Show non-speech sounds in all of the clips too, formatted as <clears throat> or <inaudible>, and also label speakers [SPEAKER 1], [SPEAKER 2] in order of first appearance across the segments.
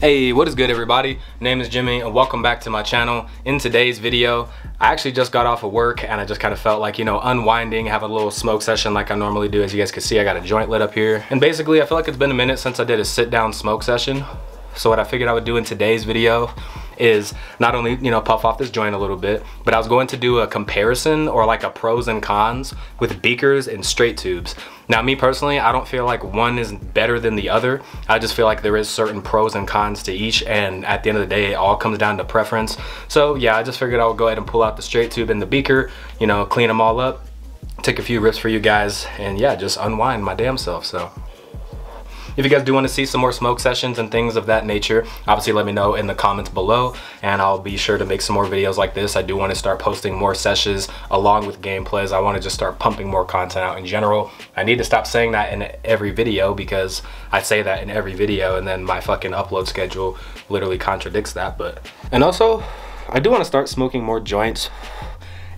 [SPEAKER 1] Hey, what is good everybody? Name is Jimmy and welcome back to my channel. In today's video, I actually just got off of work and I just kind of felt like, you know, unwinding, have a little smoke session like I normally do. As you guys can see, I got a joint lit up here. And basically, I feel like it's been a minute since I did a sit down smoke session. So what I figured I would do in today's video is not only, you know, puff off this joint a little bit, but I was going to do a comparison or like a pros and cons with beakers and straight tubes. Now me personally, I don't feel like one is better than the other. I just feel like there is certain pros and cons to each and at the end of the day, it all comes down to preference. So yeah, I just figured I would go ahead and pull out the straight tube and the beaker, you know, clean them all up, take a few rips for you guys and yeah, just unwind my damn self, so. If you guys do want to see some more smoke sessions and things of that nature, obviously let me know in the comments below and I'll be sure to make some more videos like this. I do want to start posting more sessions along with gameplays. I want to just start pumping more content out in general. I need to stop saying that in every video because I say that in every video and then my fucking upload schedule literally contradicts that. But And also, I do want to start smoking more joints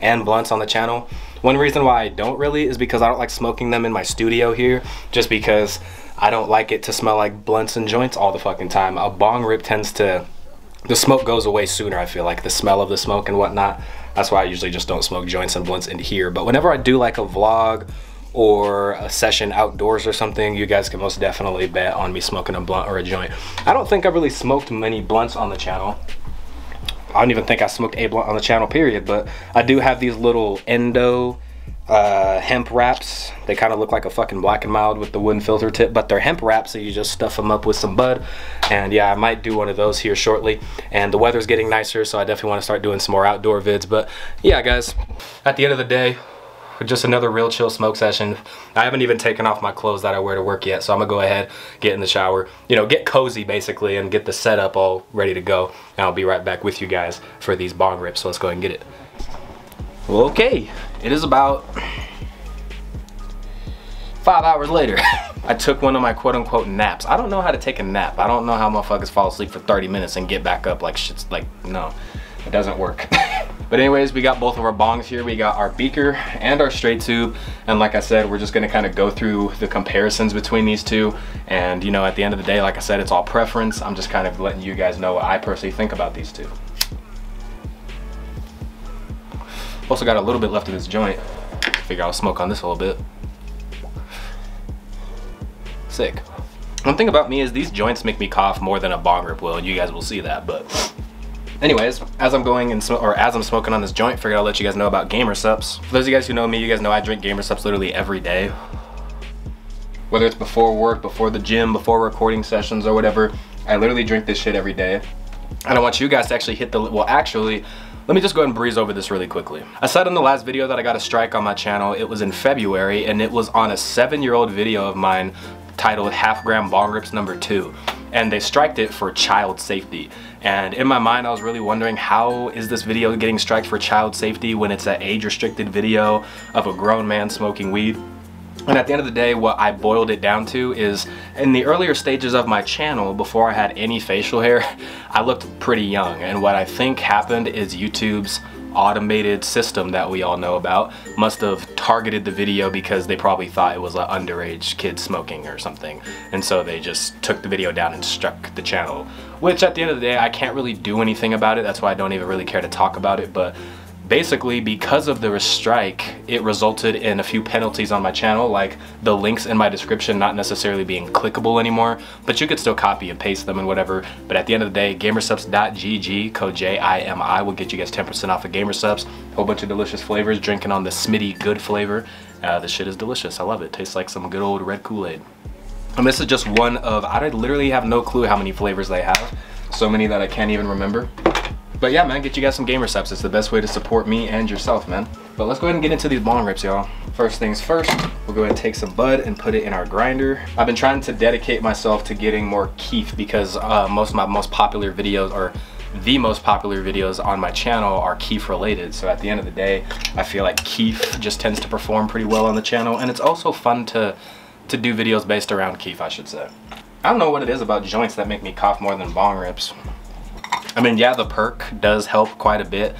[SPEAKER 1] and blunts on the channel. One reason why I don't really is because I don't like smoking them in my studio here just because I don't like it to smell like blunts and joints all the fucking time. A bong rip tends to, the smoke goes away sooner, I feel like, the smell of the smoke and whatnot. That's why I usually just don't smoke joints and blunts in here. But whenever I do like a vlog or a session outdoors or something, you guys can most definitely bet on me smoking a blunt or a joint. I don't think I've really smoked many blunts on the channel. I don't even think I smoked a blunt on the channel, period. But I do have these little endo uh, hemp wraps. They kind of look like a fucking black and mild with the wooden filter tip, but they're hemp wraps, so you just stuff them up with some bud. And yeah, I might do one of those here shortly. And the weather's getting nicer, so I definitely want to start doing some more outdoor vids. But yeah, guys, at the end of the day, just another real chill smoke session. I haven't even taken off my clothes that I wear to work yet, so I'm gonna go ahead, get in the shower, you know, get cozy basically, and get the setup all ready to go. And I'll be right back with you guys for these bong rips, so let's go ahead and get it. Okay, it is about five hours later. <laughs> I took one of my quote unquote naps. I don't know how to take a nap. I don't know how motherfuckers fall asleep for 30 minutes and get back up like shit's like, no, it doesn't work. <laughs> but anyways, we got both of our bongs here. We got our beaker and our straight tube. And like I said, we're just gonna kind of go through the comparisons between these two. And you know, at the end of the day, like I said, it's all preference. I'm just kind of letting you guys know what I personally think about these two. Also got a little bit left of this joint. Figure I'll smoke on this a little bit. Sick. One thing about me is these joints make me cough more than a bong rip will, and you guys will see that, but anyways, as I'm going and or as I'm smoking on this joint, figured I'll let you guys know about Gamer Supps. For those of you guys who know me, you guys know I drink Gamer Supps literally every day. Whether it's before work, before the gym, before recording sessions or whatever, I literally drink this shit every day. And I want you guys to actually hit the, well actually, let me just go ahead and breeze over this really quickly. I said in the last video that I got a strike on my channel. It was in February and it was on a seven year old video of mine titled Half Gram Bong Rips Number 2 and they striked it for child safety. And in my mind, I was really wondering how is this video getting striked for child safety when it's an age restricted video of a grown man smoking weed? And at the end of the day, what I boiled it down to is in the earlier stages of my channel, before I had any facial hair, <laughs> I looked pretty young. And what I think happened is YouTube's automated system that we all know about must have targeted the video because they probably thought it was an underage kid smoking or something. And so they just took the video down and struck the channel. Which at the end of the day, I can't really do anything about it. That's why I don't even really care to talk about it. But basically because of the strike it resulted in a few penalties on my channel like the links in my description not necessarily being clickable anymore but you could still copy and paste them and whatever. But at the end of the day gamersupps.gg code JIMI will get you guys 10% off of gamersupps. Whole bunch of delicious flavors drinking on the Smitty good flavor. Uh, this shit is delicious. I love it. Tastes like some good old red Kool-Aid. And this is just one of I literally have no clue how many flavors they have. So many that I can't even remember but yeah, man, get you guys some Gamer Supps. It's the best way to support me and yourself, man. But let's go ahead and get into these bong rips, y'all. First things first, we'll go ahead and take some bud and put it in our grinder. I've been trying to dedicate myself to getting more keef because uh, most of my most popular videos are the most popular videos on my channel are keef related. So at the end of the day, I feel like keef just tends to perform pretty well on the channel. And it's also fun to, to do videos based around keef, I should say. I don't know what it is about joints that make me cough more than bong rips. I mean, yeah, the perk does help quite a bit.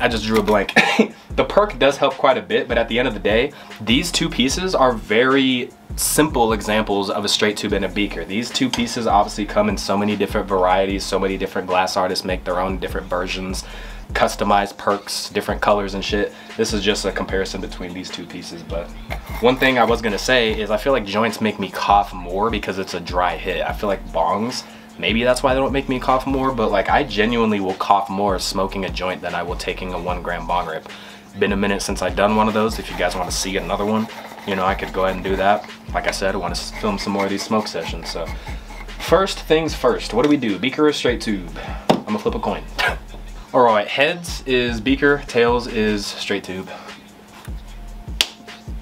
[SPEAKER 1] I just drew a blank. <laughs> The perk does help quite a bit, but at the end of the day, these two pieces are very simple examples of a straight tube and a beaker. These two pieces obviously come in so many different varieties, so many different glass artists make their own different versions, customized perks, different colors and shit. This is just a comparison between these two pieces, but one thing I was gonna say is I feel like joints make me cough more because it's a dry hit. I feel like bongs, maybe that's why they don't make me cough more, but like I genuinely will cough more smoking a joint than I will taking a one gram bong rip. Been a minute since I've done one of those. If you guys want to see another one, you know, I could go ahead and do that. Like I said, I want to film some more of these smoke sessions. So first things first, what do we do? Beaker or straight tube? I'm gonna flip a coin. <laughs> All right, heads is beaker, tails is straight tube.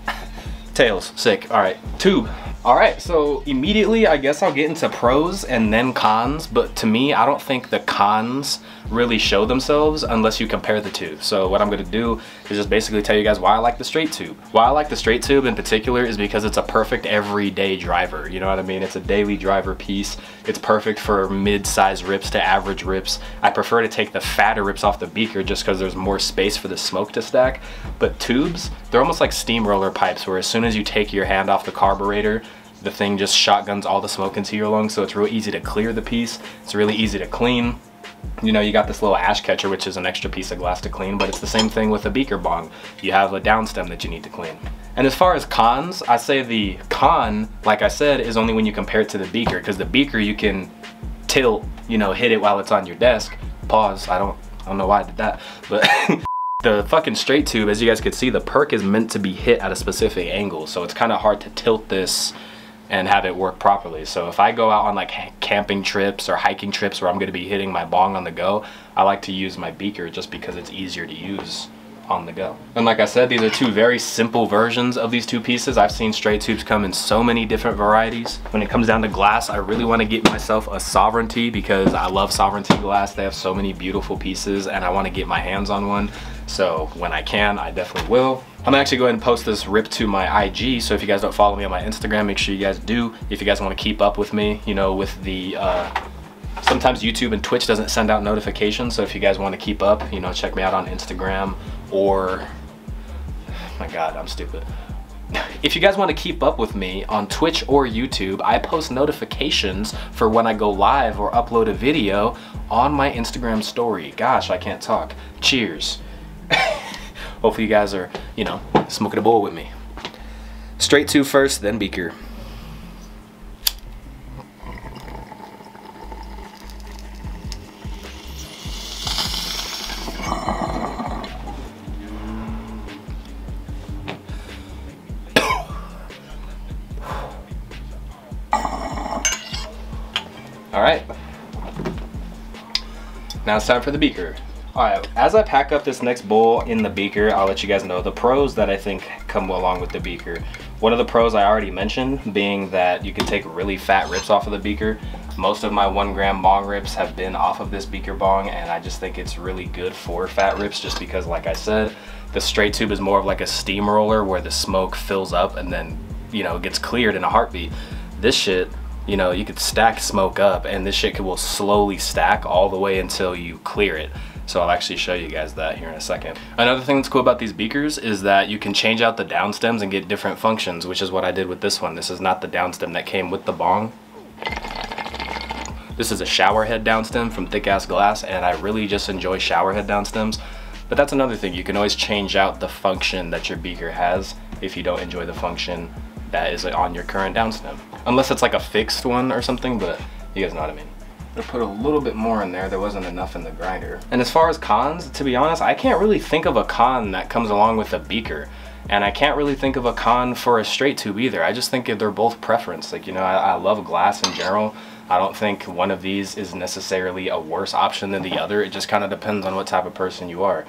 [SPEAKER 1] <laughs> Tails, sick. All right, tube. All right, so immediately I guess I'll get into pros and then cons, but to me, I don't think the cons really show themselves unless you compare the two. So what I'm gonna do is just basically tell you guys why I like the straight tube. Why I like the straight tube in particular is because it's a perfect everyday driver. You know what I mean? It's a daily driver piece. It's perfect for mid-size rips to average rips. I prefer to take the fatter rips off the beaker just because there's more space for the smoke to stack. But tubes, they're almost like steamroller pipes where as soon as you take your hand off the carburetor, the thing just shotguns all the smoke into your lungs so it's real easy to clear the piece. It's really easy to clean. You know you got this little ash catcher which is an extra piece of glass to clean but it's the same thing with a beaker bong. You have a downstem that you need to clean. And as far as cons i say the con like i said is only when you compare it to the beaker because the beaker you can tilt you know hit it while it's on your desk. Pause. I don't i don't know why i did that but <laughs> The fucking straight tube, as you guys can see, the perk is meant to be hit at a specific angle. So it's kind of hard to tilt this and have it work properly. So if I go out on like camping trips or hiking trips where I'm going to be hitting my bong on the go, I like to use my beaker just because it's easier to use on the go. And like I said, these are two very simple versions of these two pieces. I've seen straight tubes come in so many different varieties. When it comes down to glass, I really want to get myself a Sovereignty because I love Sovereignty glass. They have so many beautiful pieces and I want to get my hands on one. So when I can, I definitely will. I'm gonna actually go ahead and post this rip to my IG. So if you guys don't follow me on my Instagram, make sure you guys do. If you guys wanna keep up with me, you know, with the, uh, sometimes YouTube and Twitch doesn't send out notifications. So if you guys wanna keep up, you know, check me out on Instagram or, my God, I'm stupid. If you guys want to keep up with me on Twitch or YouTube, I post notifications for when I go live or upload a video on my Instagram story. Gosh, I can't talk. Cheers. <laughs> Hopefully you guys are, you know, smoking a bowl with me. Straight to first, then beaker. <coughs> All right. Now it's time for the beaker. Alright, as I pack up this next bowl in the beaker, I'll let you guys know the pros that I think come along with the beaker. One of the pros I already mentioned being that you can take really fat rips off of the beaker. Most of my one gram bong rips have been off of this beaker bong and I just think it's really good for fat rips just because like I said, the straight tube is more of like a steamroller where the smoke fills up and then, you know, gets cleared in a heartbeat. This shit, you know, you could stack smoke up and this shit will slowly stack all the way until you clear it. So I'll actually show you guys that here in a second. Another thing that's cool about these beakers is that you can change out the downstems and get different functions, which is what I did with this one. This is not the downstem that came with the bong. This is a shower head downstem from Thick Ass Glass, and I really just enjoy shower head downstems. But that's another thing, you can always change out the function that your beaker has if you don't enjoy the function that is on your current downstem. Unless it's like a fixed one or something, but you guys know what I mean. I put a little bit more in there. There wasn't enough in the grinder. And as far as cons, to be honest, I can't really think of a con that comes along with a beaker. And I can't really think of a con for a straight tube either. I just think they're both preference. Like, you know, I, I love glass in general. I don't think one of these is necessarily a worse option than the other. It just kind of depends on what type of person you are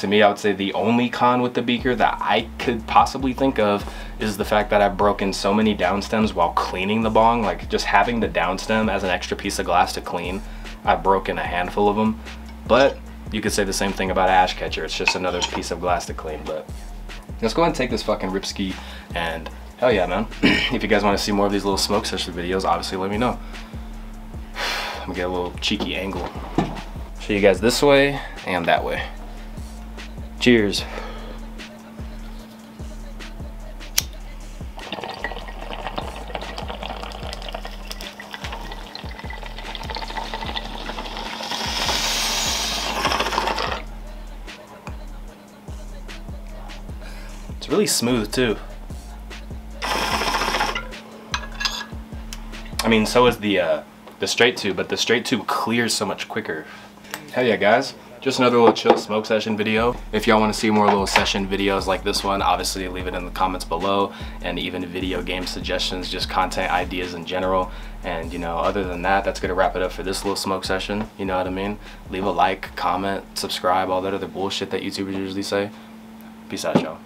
[SPEAKER 1] to me, I would say the only con with the beaker that I could possibly think of is the fact that I've broken so many downstems while cleaning the bong. Like just having the downstem as an extra piece of glass to clean, I've broken a handful of them. But you could say the same thing about ash catcher. It's just another piece of glass to clean. But let's go ahead and take this fucking ripski and hell yeah, man. <clears throat> if you guys want to see more of these little smoke session videos, obviously let me know. <sighs> I'm gonna get a little cheeky angle. Show you guys this way and that way. Cheers. It's really smooth too. I mean, so is the uh, the straight tube, but the straight tube clears so much quicker. Hell yeah, guys. Just another little chill smoke session video. If y'all want to see more little session videos like this one, obviously leave it in the comments below and even video game suggestions, just content ideas in general. And you know, other than that, that's gonna wrap it up for this little smoke session. You know what I mean? Leave a like, comment, subscribe, all that other bullshit that YouTubers usually say. Peace out, y'all.